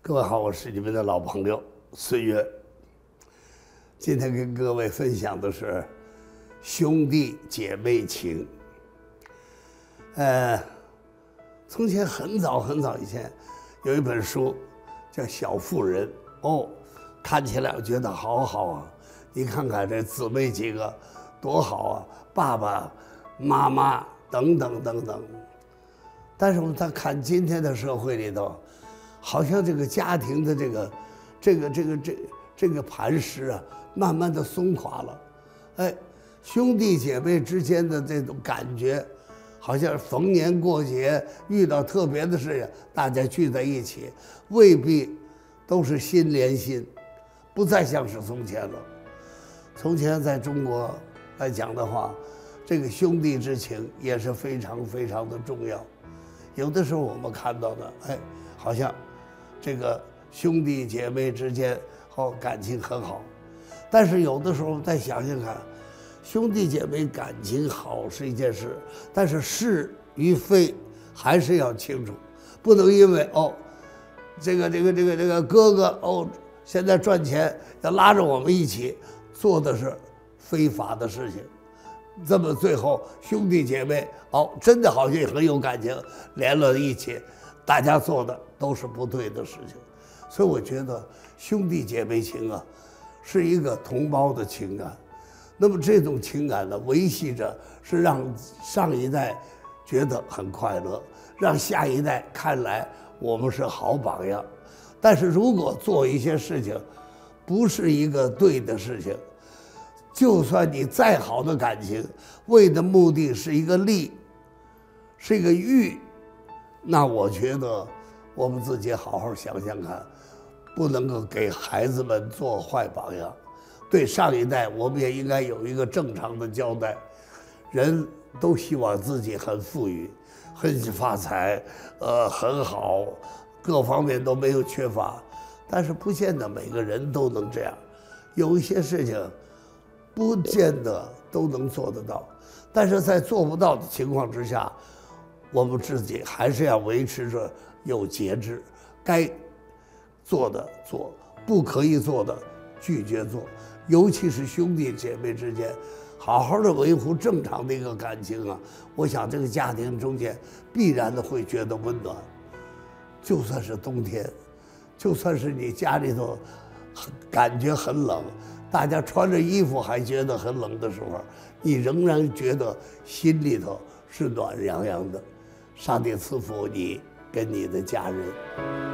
各位好我是你们的老朋友孙悦今天跟各位分享的是兄弟姐妹情。呃从前很早很早以前有一本书叫小妇人。哦看起来我觉得好好啊。你看看这姊妹几个多好啊，爸爸妈妈等等等等。但是我们再看今天的社会里头。好像这个家庭的这个，这个这个这这个磐石啊，慢慢的松垮了，哎，兄弟姐妹之间的这种感觉，好像逢年过节遇到特别的事情，大家聚在一起，未必都是心连心，不再像是从前了。从前在中国来讲的话，这个兄弟之情也是非常非常的重要。有的时候我们看到的，哎，好像。这个兄弟姐妹之间哦感情很好，但是有的时候再想想看，兄弟姐妹感情好是一件事，但是是与非还是要清楚，不能因为哦，这个这个这个这个哥哥哦现在赚钱要拉着我们一起做的是非法的事情，这么最后兄弟姐妹哦真的好像也很有感情连了一起。大家做的都是不对的事情，所以我觉得兄弟姐妹情啊，是一个同胞的情感。那么这种情感呢，维系着是让上一代觉得很快乐，让下一代看来我们是好榜样。但是如果做一些事情不是一个对的事情，就算你再好的感情，为的目的是一个利，是一个欲。那我觉得，我们自己好好想想看，不能够给孩子们做坏榜样。对上一代，我们也应该有一个正常的交代。人都希望自己很富裕，很发财，呃，很好，各方面都没有缺乏。但是不见得每个人都能这样，有一些事情，不见得都能做得到。但是在做不到的情况之下，我们自己还是要维持着有节制，该做的做，不可以做的拒绝做。尤其是兄弟姐妹之间，好好的维护正常的一个感情啊！我想这个家庭中间必然的会觉得温暖。就算是冬天，就算是你家里头感觉很冷，大家穿着衣服还觉得很冷的时候，你仍然觉得心里头是暖洋洋的。上帝赐福你跟你的家人。